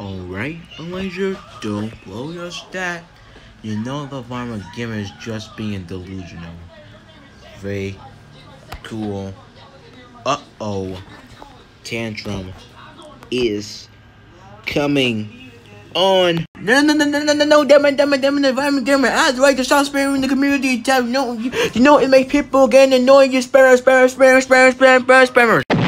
Alright, Elijah, don't blow your stat. You know the farmer gamer is just being delusional. Very cool. Uh-oh. Tantrum is coming on. No, no, no, no, no, no, no, damn it, damn it, damn it, environment, damn. I'd right. to stop sparing the community. You know, you, you know, it makes people get annoying. You spare, spare, spare, spare, spare, spare, spammers.